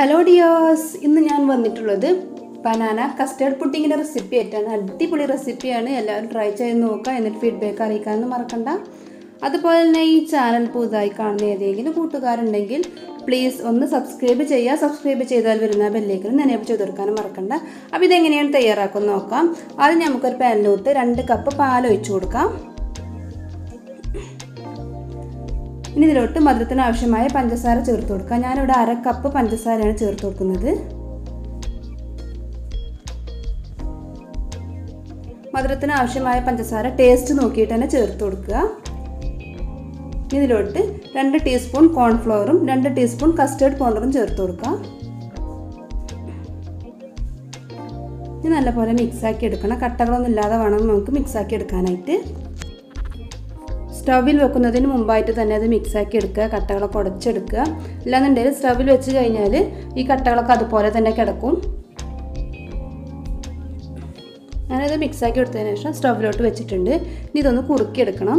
Hello ഡിയോസ് ഇന്ന് ഞാൻ വന്നിട്ടുള്ളത് ബനാന കസ്റ്റേർഡ് പുഡിങ്ങിന്റെ റെസിപ്പി ആയിട്ടാണ്. അടിപൊളി റെസിപ്പിയാണ് എല്ലാവരും ട്രൈ ചെയ്ത് നോക്കുക. എന്നിട്ട് ഫീഡ്ബാക്ക് അറിയിക്കാനൊന്നും മറക്കണ്ട. അതുപോലെ തന്നെ ഈ ചാനൽ പുതുതായി കാണുന്ന ഏതെങ്കിലും കൂട്ടുകാരുണ്ടെങ്കിൽ പ്ലീസ് ഒന്ന് സബ്സ്ക്രൈബ് ചെയ്യുക. സബ്സ്ക്രൈബ് ചെയ്താൽ വരുന്ന ബെല്ലേക്കിൽ നനയപ്പ് ചെയ്ത് കൊടുക്കാനും മറക്കണ്ട. അപ്പോൾ ഇതെങ്ങനെയാണ് തയ്യാറാക്കുമെന്ന് നോക്കാം. ആദ്യം നമുക്കൊരു പാനിലോട്ട് രണ്ട് കപ്പ് പാൽ ഒഴിച്ചു കൊടുക്കാം. ഇനി ഇതിലോട്ട് മധുരത്തിന് ആവശ്യമായ പഞ്ചസാര ചേർത്ത് കൊടുക്കുക. ഞാനിവിടെ അര കപ്പ് പഞ്ചസാരയാണ് ചേർത്ത് കൊടുക്കുന്നത്. മധുരത്തിന് ആവശ്യമായ പഞ്ചസാര ടേസ്റ്റ് നോക്കിയിട്ട് തന്നെ ചേർത്ത് കൊടുക്കുക. ഇതിലോട്ട് രണ്ട് ടീസ്പൂൺ കോൺഫ്ലവറും രണ്ട് ടീസ്പൂൺ കസ്റ്റേർഡ് പൗഡറും ചേർത്ത് കൊടുക്കുക. ഇനി നല്ലപോലെ മിക്സാക്കി എടുക്കണം. കട്ടകളൊന്നും ഇല്ലാതെ വേണം നമുക്ക് മിക്സാക്കി എടുക്കാനായിട്ട്. സ്റ്റവിൽ വെക്കുന്നതിന് മുമ്പായിട്ട് തന്നെ അത് മിക്സാക്കി എടുക്കുക കട്ടകളൊക്കെ ഉടച്ചെടുക്കുക. അല്ലാന്നുണ്ടെങ്കിൽ സ്റ്റവിൽ വെച്ച് കഴിഞ്ഞാൽ ഈ കട്ടകളൊക്കെ അതുപോലെ തന്നെ കിടക്കും. ഞാനത് മിക്സാക്കി എടുത്തതിന് ശേഷം സ്റ്റവിലോട്ട് വെച്ചിട്ടുണ്ട്. ഇനി ഇതൊന്ന് കുറുക്കിയെടുക്കണം.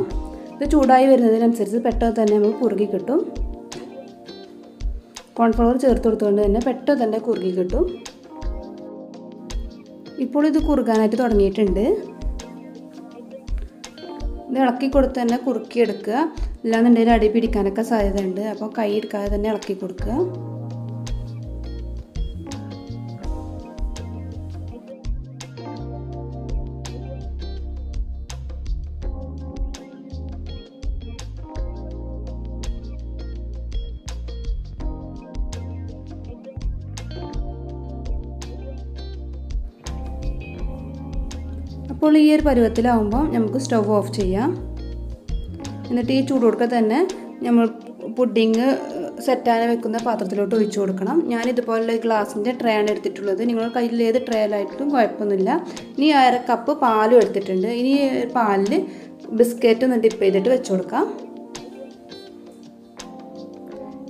ഇത് ചൂടായി വരുന്നതിനനുസരിച്ച് പെട്ടെന്ന് തന്നെ നമുക്ക് കുറുകി കിട്ടും. കോൺഫ്ലവർ ചേർത്ത് കൊടുത്തുകൊണ്ട് തന്നെ പെട്ടെന്ന് തന്നെ കുറുകി കിട്ടും. ഇപ്പോൾ ഇത് കുറുകാനായിട്ട് തുടങ്ങിയിട്ടുണ്ട്. ഇത് ഇളക്കി കൊടുത്ത് തന്നെ കുറുക്കിയെടുക്കുക അല്ലാന്നുണ്ടെങ്കിൽ അടി പിടിക്കാനൊക്കെ സാധ്യതയുണ്ട്. അപ്പോൾ കൈ എടുക്കാതെ തന്നെ ഇളക്കി കൊടുക്കുക. അപ്പോൾ ഈ ഒരു പരുവത്തിലാവുമ്പോൾ നമുക്ക് സ്റ്റവ് ഓഫ് ചെയ്യാം. എന്നിട്ട് ഈ ചൂട് കൊടുക്കാൻ തന്നെ നമ്മൾ പുഡിങ് സെറ്റാൻ വെക്കുന്ന പാത്രത്തിലോട്ട് ഒഴിച്ചു കൊടുക്കണം. ഞാൻ ഇതുപോലെ ഗ്ലാസിന്റെ ട്രേ ആണ് എടുത്തിട്ടുള്ളത്. നിങ്ങൾ കയ്യിൽ ഏത് ട്രേയിലായിട്ടും കുഴപ്പമൊന്നുമില്ല. ഇനി അര കപ്പ് പാലും എടുത്തിട്ടുണ്ട്. ഇനി പാലിൽ ബിസ്ക്കറ്റ് ഒന്ന് ഡിപ്പ് ചെയ്തിട്ട് വെച്ച് കൊടുക്കാം.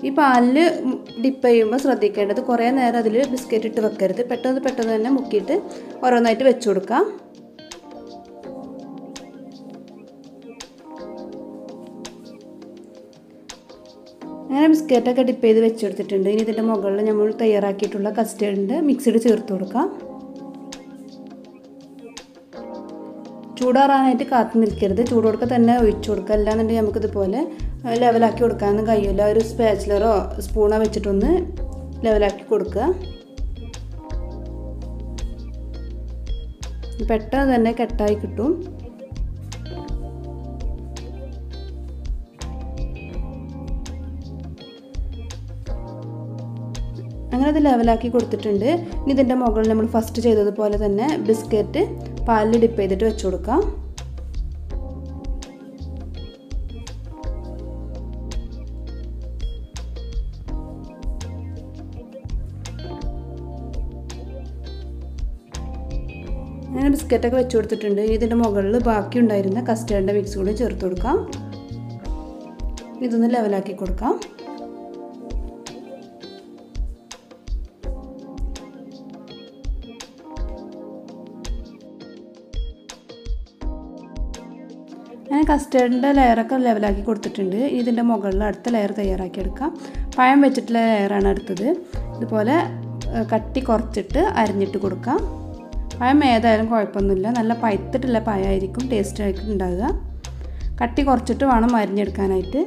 ഈ പാലിൽ ഡിപ്പ് ചെയ്യുമ്പോൾ ശ്രദ്ധിക്കേണ്ടത് കുറേ നേരം അതിൽ ബിസ്ക്കറ്റ് ഇട്ട് വെക്കരുത്. പെട്ടെന്ന് പെട്ടെന്ന് തന്നെ മുക്കിയിട്ട് ഓരോന്നായിട്ട് വെച്ച് കൊടുക്കാം. അങ്ങനെ ബിസ്ക്കറ്റൊക്കെ ഡിപ്പ് ചെയ്ത് വെച്ചെടുത്തിട്ടുണ്ട്. ഇനി ഇതിന്റെ മുകളിൽ നമ്മൾ തയ്യാറാക്കിയിട്ടുള്ള കസ്റ്റേർഡിന്റെ മിക്സിഡ് ചേർത്ത് കൊടുക്കാം. ചൂടാറാനായിട്ട് കാത്തു നിൽക്കരുത്. ചൂടോടൊക്കെ തന്നെ ഒഴിച്ചു കൊടുക്കുക. അല്ലാന്നുണ്ടെങ്കിൽ നമുക്കിതുപോലെ ലെവലാക്കി കൊടുക്കാനൊന്നും കഴിയില്ല ഒരു സ്പാച്ചിലറോ സ്പൂണോ വെച്ചിട്ടൊന്ന് ലെവലാക്കി കൊടുക്കുക. പെട്ടെന്ന് തന്നെ കെട്ടായി കിട്ടും. അങ്ങനെ അത് ലെവലാക്കി കൊടുത്തിട്ടുണ്ട്. ഇനി ഇതിന്റെ മുകളിൽ നമ്മൾ ഫസ്റ്റ് ചെയ്തതുപോലെ തന്നെ ബിസ്ക്കറ്റ് പാലിൽ ഡിപ്പ് ചെയ്തിട്ട് വെച്ച് കൊടുക്കാം. അങ്ങനെ ബിസ്ക്കറ്റൊക്കെ വെച്ച് കൊടുത്തിട്ടുണ്ട്. ഇനി ഇതിന്റെ മുകളിൽ ബാക്കി ഉണ്ടായിരുന്ന കസ്റ്റേർഡിന്റെ മിക്സ് കൂടി ചേർത്ത് കൊടുക്കാം. ഇതൊന്ന് ലെവലാക്കി കൊടുക്കാം. ഞാൻ കസ്റ്റേർഡിന്റെ ലെയറൊക്കെ ലെവലാക്കി കൊടുത്തിട്ടുണ്ട്. ഇതിന്റെ മുകളിൽ അടുത്ത ലെയർ തയ്യാറാക്കി എടുക്കാം. പഴം വെച്ചിട്ടുള്ള ലെയറാണ് അടുത്തത്. ഇതുപോലെ കട്ടി കുറച്ചിട്ട് അരിഞ്ഞിട്ട് കൊടുക്കാം. പഴം ഏതായാലും കുഴപ്പമൊന്നുമില്ല. നല്ല പഴുത്തിട്ടുള്ള പഴമായിരിക്കും ടേസ്റ്റായിട്ട് ഉണ്ടാകുക കട്ടി കുറച്ചിട്ട് വേണം അരിഞ്ഞെടുക്കാനായിട്ട്.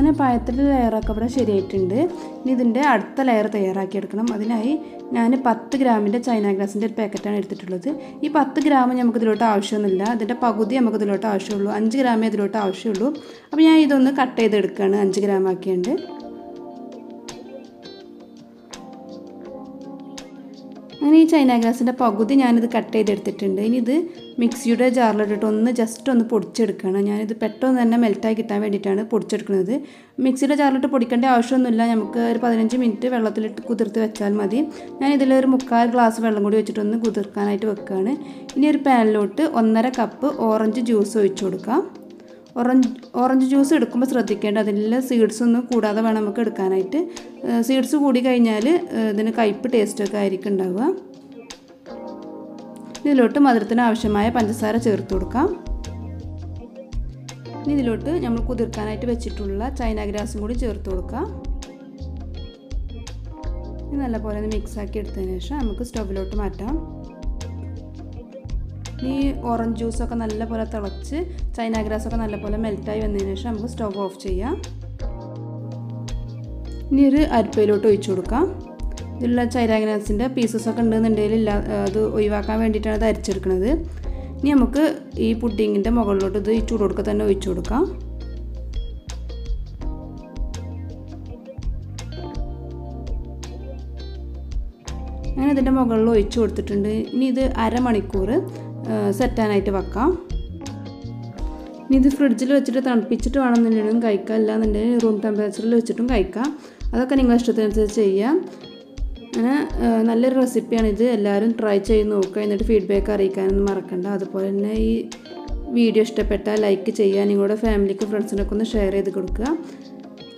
അങ്ങനെ പായത്തിന്റെ ലെയറൊക്കെ ഇവിടെ ശരിയായിട്ടുണ്ട്. ഇനി ഇതിന്റെ അടുത്ത ലെയർ തയ്യാറാക്കി എടുക്കണം. അതിനായി ഞാൻ പത്ത് ഗ്രാമിന്റെ ചൈന ഗ്ലാസിന്റെ ഒരു പാക്കറ്റാണ് എടുത്തിട്ടുള്ളത്. ഈ പത്ത് ഗ്രാം നമുക്ക് ഇതിലോട്ട് ആവശ്യമൊന്നുമില്ല. ഇതിന്റെ പകുതി നമുക്ക് ഇതിലോട്ട് ആവശ്യമുള്ളൂ. അഞ്ച് ഗ്രാമേ ഇതിലോട്ട് ആവശ്യമുള്ളൂ. അപ്പോൾ ഞാൻ ഇതൊന്ന് കട്ട് ചെയ്തെടുക്കുകയാണ്. അഞ്ച് ഗ്രാം ആക്കിയുണ്ട് അങ്ങനെ ഈ ചൈന ഗ്ലാസിന്റെ പകുതി ഞാനിത് കട്ട് ചെയ്തെടുത്തിട്ടുണ്ട്. ഇനി ഇത് മിക്സിയുടെ ജാറിലിട്ടിട്ട് ഒന്ന് ജസ്റ്റ് ഒന്ന് പൊടിച്ചെടുക്കണം. ഞാനിത് പെട്ടെന്ന് തന്നെ മെൽറ്റായി കിട്ടാൻ വേണ്ടിയിട്ടാണ് പൊടിച്ചെടുക്കുന്നത്. മിക്സിയുടെ ജാറിലിട്ട് പൊടിക്കേണ്ട ആവശ്യമൊന്നുമില്ല. നമുക്ക് ഒരു പതിനഞ്ച് മിനിറ്റ് വെള്ളത്തിലിട്ട് കുതിർത്ത് വെച്ചാൽ മതി. ഞാൻ ഇതിലൊരു മുക്കാൽ ഗ്ലാസ് വെള്ളം കൂടി വെച്ചിട്ടൊന്ന് കുതിർക്കാനായിട്ട് വെക്കുകയാണ് ഇനി ഒരു പാനിലോട്ട് ഒന്നര കപ്പ് ഓറഞ്ച് ജ്യൂസ് ഒഴിച്ചു കൊടുക്കാം. ഓറഞ്ച് ഓറഞ്ച് ജ്യൂസ് എടുക്കുമ്പോൾ ശ്രദ്ധിക്കേണ്ട. അതിലെ സീഡ്സ് ഒന്നും കൂടാതെ വേണം നമുക്ക് എടുക്കാനായിട്ട്. സീഡ്സ് കൂടി കഴിഞ്ഞാൽ ഇതിന് കയ്പ്പ് ടേസ്റ്റൊക്കെ ആയിരിക്കും ഉണ്ടാവുക. ഇതിലോട്ട് മധുരത്തിന് ആവശ്യമായ പഞ്ചസാര ചേർത്ത് കൊടുക്കാം. ഇനി ഇതിലോട്ട് നമ്മൾ കുതിർക്കാനായിട്ട് വെച്ചിട്ടുള്ള ചൈന ഗ്രാസും കൂടി ചേർത്ത് കൊടുക്കാം. നല്ലപോലെ ഒന്ന് മിക്സാക്കി എടുത്തതിന് ശേഷം നമുക്ക് സ്റ്റവിലോട്ട് മാറ്റാം. ഈ ഓറഞ്ച് ജ്യൂസൊക്കെ നല്ലപോലെ തിളച്ച് ചൈന ഗ്രാസൊക്കെ നല്ലപോലെ മെൽറ്റായി വന്നതിന് ശേഷം നമുക്ക് സ്റ്റവ് ഓഫ് ചെയ്യാം. ഇനി ഒരു അരിപ്പയിലോട്ട് ഒഴിച്ചു കൊടുക്കാം. ഇതിലുള്ള ചൈന ഗ്രാസിന്റെ പീസസ് ഒക്കെ ഉണ്ടെന്നുണ്ടെങ്കിൽ ഇല്ല അത് ഒഴിവാക്കാൻ വേണ്ടിയിട്ടാണ് ഇത് അരിച്ചെടുക്കുന്നത് ഇനി നമുക്ക് ഈ പുഡിങ്ങിന്റെ മുകളിലോട്ട് ഇത് ഈ ചൂടൊടുക്ക തന്നെ ഒഴിച്ചു കൊടുക്കാം. അങ്ങനെ ഇതിന്റെ മുകളിൽ ഒഴിച്ചു കൊടുത്തിട്ടുണ്ട്. ഇനി ഇത് അരമണിക്കൂർ സെറ്റാനായിട്ട് വെക്കാം. ഇനി ഇത് ഫ്രിഡ്ജിൽ വെച്ചിട്ട് തണുപ്പിച്ചിട്ട് വേണമെന്നുണ്ടെങ്കിലും കഴിക്കാം. അല്ലാന്നുണ്ടെങ്കിൽ റൂം ടെമ്പറേച്ചറിൽ വെച്ചിട്ടും കഴിക്കാം. അതൊക്കെ നിങ്ങൾ ഇഷ്ടത്തിനനുസരിച്ച് ചെയ്യാം. അങ്ങനെ നല്ലൊരു റെസിപ്പിയാണിത് എല്ലാവരും ട്രൈ ചെയ്ത് നോക്കുക. എന്നിട്ട് ഫീഡ്ബാക്ക് അറിയിക്കാനൊന്നും മറക്കണ്ട. അതുപോലെ തന്നെ ഈ വീഡിയോ ഇഷ്ടപ്പെട്ടാൽ ലൈക്ക് ചെയ്യുക. നിങ്ങളുടെ ഫാമിലിക്കും ഫ്രണ്ട്സിനൊക്കെ ഒന്ന് ഷെയർ ചെയ്ത് കൊടുക്കുക.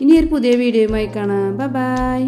ഇനി ഒരു പുതിയ വീഡിയോയുമായി കാണാം. ബൈ